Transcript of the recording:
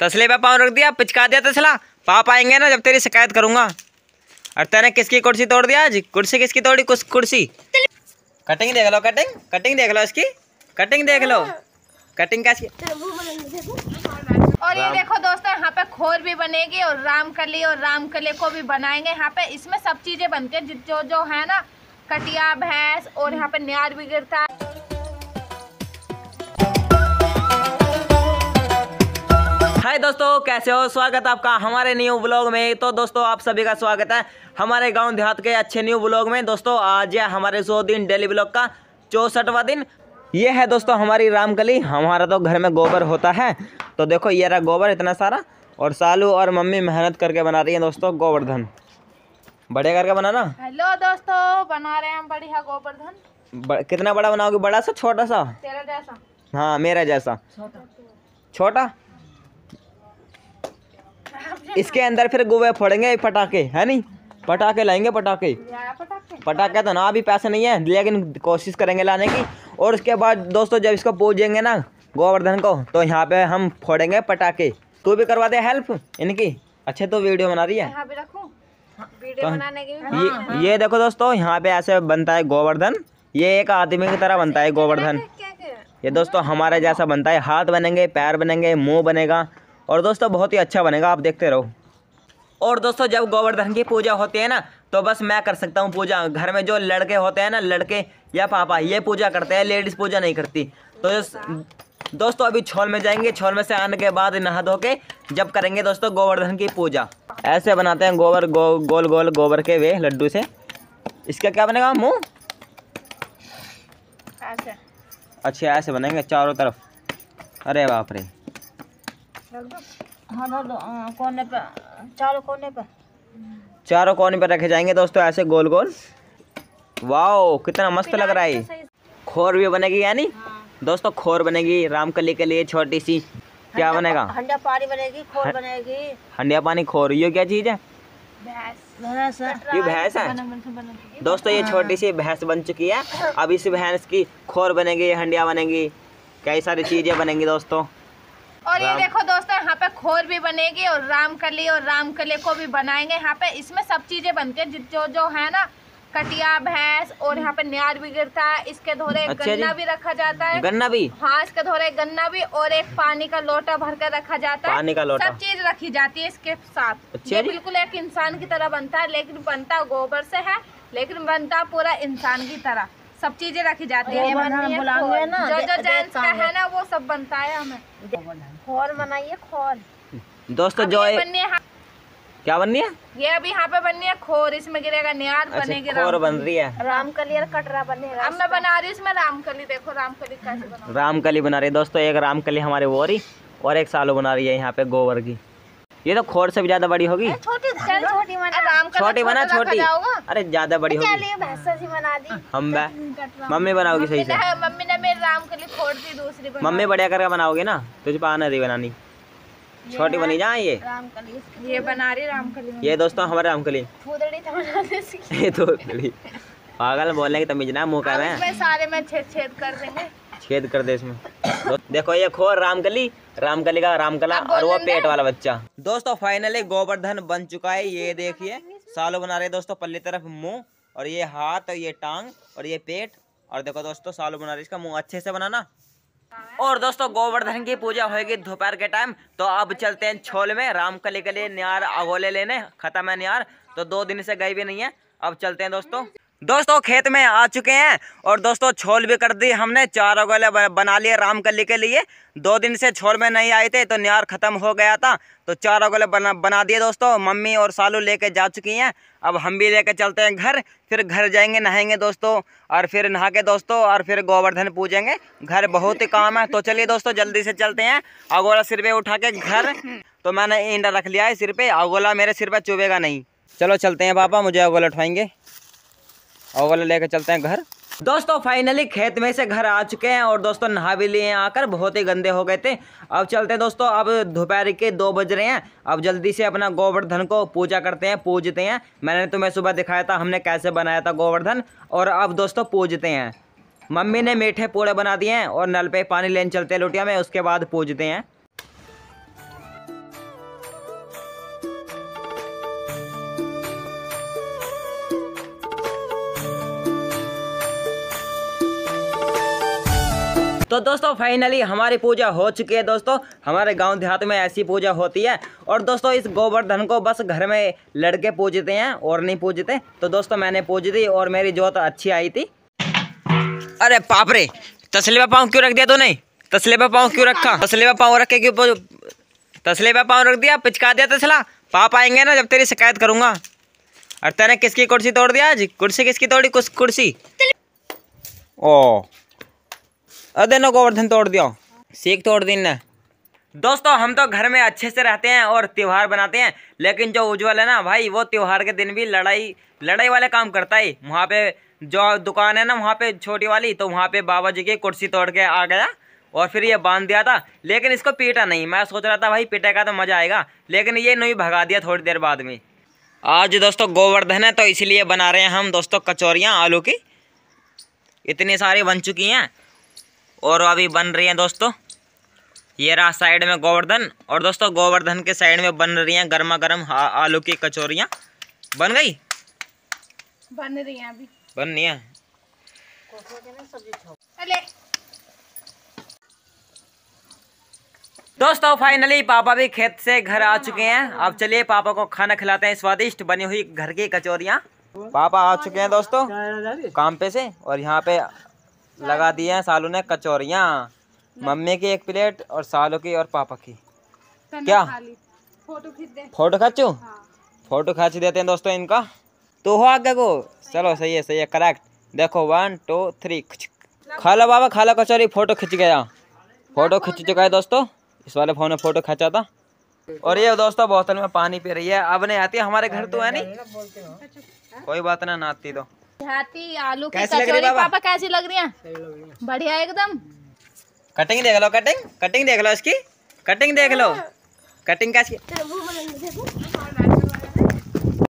तसले पे पाँव रख दिया पिचका दिया तसला। पाप आएँगे ना जब तेरी शिकायत करूँगा। और तेने किसकी कुर्सी तोड़ दिया आज? कुर्सी किसकी तोड़ी? कुछ कुर्सी। कटिंग देख लो कटिंग कटिंग देख लो इसकी। कटिंग देख लो। कटिंग कैसी और ये देखो दोस्तों यहाँ पे खोर भी बनेगी और रामकली और रामकले को भी बनाएँगे यहाँ पे। इसमें सब चीज़ें बनती है जो जो है ना कटिया भैंस और यहाँ पे न्यार भी गिरता है। दोस्तों कैसे हो? स्वागत है आपका हमारे न्यू ब्लॉग में। तो दोस्तों आप सभी का स्वागत है हमारे गाँव देहात के अच्छे न्यू ब्लॉग में। दोस्तों आज है हमारे सौ दिन डेली ब्लॉग का चौसठवा दिन। ये है दोस्तों हमारी रामकली। हमारा तो घर में गोबर होता है। तो देखो ये रहा गोबर इतना सारा। और सालू और मम्मी मेहनत करके बना रही है दोस्तों गोवर्धन। बड़े करके बनाना? हेलो दोस्तों बना रहे हैं हम बढ़िया गोवर्धन। ब- कितना बड़ा बनाओगे? बड़ा सा छोटा सा? तेरा जैसा। हाँ मेरा जैसा। छोटा? इसके अंदर फिर गोवे फोड़ेंगे पटाखे है नहीं? पटाखे लाएँगे पटाखे। पटाखे तो ना अभी पैसे नहीं है लेकिन कोशिश करेंगे लाने की। और उसके बाद दोस्तों जब इसको पूजेंगे ना गोवर्धन को तो यहाँ पे हम फोड़ेंगे पटाखे। तू भी करवा दे हेल्प इनकी। अच्छे तो वीडियो बना रही है। भी वीडियो तो- बनाने की भी ये ये देखो दोस्तों यहाँ पे ऐसे बनता है गोवर्धन। ये एक आदमी की तरह बनता है गोवर्धन। ये दोस्तों हमारे जैसा बनता है। हाथ बनेंगे पैर बनेंगे मुँह बनेगा। और दोस्तों बहुत ही अच्छा बनेगा आप देखते रहो। और दोस्तों जब गोवर्धन की पूजा होती है ना तो बस मैं कर सकता हूँ पूजा। घर में जो लड़के होते हैं ना लड़के या पापा ये पूजा करते हैं लेडीज़ पूजा नहीं करती। तो दोस्तों अभी छोल में जाएँगे छोल में से आने के बाद नहा धो के जब करेंगे दोस्तों गोवर्धन की पूजा। ऐसे बनाते हैं गोबर गो, गोल गोल गोबर के वे लड्डू से। इसका क्या बनेगा मुँह? अच्छा ऐसे बनेंगे चारों तरफ़। अरे बाप रे। हाँ रख दो हाँ, कोने पे चारों कोने पे। चारों कोने पर रखे जाएँगे दोस्तों ऐसे गोल गोल वाओ कितना मस्त लग रहा है। खोर भी बनेगी यानी? हाँ। दोस्तों खोर बनेगी रामकली के लिए छोटी सी। क्या बनेगा? हंडिया पानी बनेगी खोल बनेगी। हंडिया पानी खोर ये क्या चीज़ है? भैंस। भैंस ये भैंस है? दोस्तों ये छोटी सी भैंस बन चुकी है। अब इस भैंस की खोर बनेगी हंडिया बनेगी। कई सारी चीज़ें बनेंगी दोस्तों। और ये देखो दोस्तों यहाँ पे खोर भी बनेगी और रामकली और रामकले को भी बनाएँगे यहाँ पे। इसमें सब चीज़ें बनती है जो जो है ना कटिया भैंस और यहाँ पे न्यार भी गिरता है। इसके धोरे अच्छा गन्ना भी रखा जाता है। गन्ना भी? हाँ इसके धोरे गन्ना भी और एक पानी का लोटा भर कर रखा जाता है। पानी का लोटा। सब चीज़ रखी जाती है इसके साथ। अच्छा ये बिल्कुल एक इंसान की तरह बनता है लेकिन बनता गोबर से है लेकिन बनता पूरा इंसान की तरह। सब चीज़ें रखी जाती है। ना, जो जो जेंट्स का है ना वो सब बनता है हमें। खोल बनाइए खोल। दोस्तों जो है क्या बननी है? ये अभी यहाँ पे बननी है खोर इसमें गिरेगा न्यार बनेगी अच्छा खोर बन रही है। रामकली और कटरा बनेगा अब मैं बना रही हूँ इसमें रामकली देखो रामकली कैसे बना रामकली बना रही है। दोस्तों एक रामकली हमारी वो रही और एक सालू बना रही है यहाँ पे गोबर की। ये तो खोर से भी ज़्यादा बड़ी होगी। छोटी बना छोटी बना छोटा रखा छोटी जाओगा अरे ज़्यादा बड़ी होगी। चलिए भैंसा सी बना दी? हम मम्मी बनाओगी सही से। मम्मी ने- मम्मी ने मेरी रामकली खोड़ दी दूसरी मम्मी बढ़िया करके बनाओगी ना? तुझे पे आना दी बनानी। छोटी बनी जा ये। ये बना रही रामकली ये दोस्तों हमारे रामकली फूदड़ी तो ये तो पागल बोलने की तमीज ना मुँह का में सारे में छेद छेद कर देंगे। छेद कर दे इसमें। देखो ये खोर रामकली। रामकली का रामकला और वो पेट वाला बच्चा। दोस्तों फाइनली गोवर्धन बन चुका है ये देखिए। सालो बना रहे दोस्तों पल्ली तरफ़ मुँह और ये हाथ और ये टांग और ये पेट। और देखो दोस्तों सालो बना रहे इसका मुँह अच्छे से बनाना। और दोस्तों गोवर्धन की पूजा होगी दोपहर के टाइम तो अब चलते हैं छोल में रामकली के लिए न्यार अगोले लेने खत्म है न्यार। तो दो दिन से गए भी नहीं है अब चलते हैं दोस्तों। दोस्तों, खेत में आ चुके हैं और दोस्तों, छोल भी कर दी हमने, चार अगोले बना लिए रामकली के लिए। दो दिन से छोल में नहीं आए थे तो न्यार खत्म हो गया था तो चार अगोले बना बना दिए दोस्तों। मम्मी और सालू लेके जा चुकी हैं, अब हम भी लेके चलते हैं घर, फिर घर जाएँगे, नहाएँगे दोस्तों, और फिर नहा के दोस्तों, और फिर गोवर्धन पूजेंगे। घर बहुत ही काम है तो चलिए दोस्तों, जल्दी से चलते हैं। अगोला सिर पे उठा के घर तो मैंने ईंडा रख लिया है सिर पे, अगोला मेरे सिर पर चुभेगा नहीं। चलो चलते हैं, पापा, मुझे अगोला उठाएँगे अगोला लेकर चलते हैं घर। दोस्तों फाइनली खेत में से घर आ चुके हैं और दोस्तों, नहा भी लिए आकर, बहुत ही गंदे हो गए थे। अब चलते हैं दोस्तों, अब दोपहर के दो बज रहे हैं। अब जल्दी से अपना गोवर्धन को पूजा करते हैं, पूजते हैं। मैंने तुम्हें सुबह दिखाया था, हमने कैसे बनाया था गोवर्धन। और अब दोस्तों, पूजते हैं। मम्मी ने मीठे पूड़े बना दिए हैं और नल पे पानी लेने चलते हैं लोटिया में, उसके बाद पूजते हैं। तो दोस्तों फाइनली हमारी पूजा हो चुकी है दोस्तों। हमारे गाँव देहात में ऐसी पूजा होती है। और दोस्तों, इस गोवर्धन को बस घर में लड़के पूजते हैं और नहीं पूजते। तो दोस्तों, मैंने पूज दी और मेरी जोत अच्छी आई थी। अरे पाप रे! तसले पाँव क्यों रख दिया तूने? तसले पे पाँव क्यों रखा? तसले पाँव रख क्यों तसले पे पाँव रख दिया, पिचका दिया तसला। पाप आएँगे ना, जब तेरी शिकायत करूँगा। और तैने किसकी कुर्सी तोड़ दिया आज? कुर्सी किसकी तोड़ी? कुछ कुर्सी। ओ अरे नो गोवर्धन तोड़ दिया। सीख तोड़ दी ने दोस्तों, हम तो घर में अच्छे से रहते हैं और त्योहार बनाते हैं, लेकिन जो उज्जवल है ना भाई, वो त्योहार के दिन भी लड़ाई लड़ाई वाले काम करता है। वहाँ पे जो दुकान है ना, वहाँ पे छोटी वाली तो वहाँ पे बाबा जी की कुर्सी तोड़ के आ गया और फिर ये बाँध दिया था। लेकिन इसको पीटा नहीं। मैं सोच रहा था, भाई पीटेगा तो मज़ा आएगा, लेकिन ये नहीं भगा दिया थोड़ी देर बाद में। आज दोस्तों गोवर्धन है तो इसलिए बना रहे हैं हम दोस्तों कचौरियाँ, आलू की। इतनी सारी बन चुकी हैं। और अभी बन रही हैं दोस्तों। ये रहा साइड में गोवर्धन। और दोस्तों गोवर्धन के साइड में बन रही हैं गर्मा गर्म आलू की कचौरियाँ। बन गई? बन रही है अभी। बन नहीं है? दोस्तों फाइनली पापा भी खेत से घर आ चुके हैं। अब चलिए पापा को खाना खिलाते हैं स्वादिष्ट बनी हुई घर की कचौरियाँ। पापा आ चुके हैं दोस्तों। काम पे से और यहाँ पे लगा दिए हैं सालू ने कचौरियाँ। मम्मी की एक प्लेट और सालू की और पापा की। क्या? फ़ोटो खींच दे। फ़ोटो खींचू? फ़ोटो खींच देते हैं दोस्तों इनका। तो हो आगे को। चलो सही है सही है करेक्ट देखो वन टू थ्री खा लो बाबा खा लो कचौरी फ़ोटो खींच गया। फ़ोटो खींच चुका है दोस्तों। इस वाले फ़ोन में फ़ोटो खींचा था। और ये दोस्तों बोतल में पानी पी रही है। अब नहीं आती हमारे घर तो है नहीं। कोई बात ना ना आती देहाती आलू की पापा कैसी लग रही है? बढ़िया एकदम। कटिंग देख लो कटिंग। कटिंग देख लो इसकी। कटिंग देख लो। कटिंग कैसी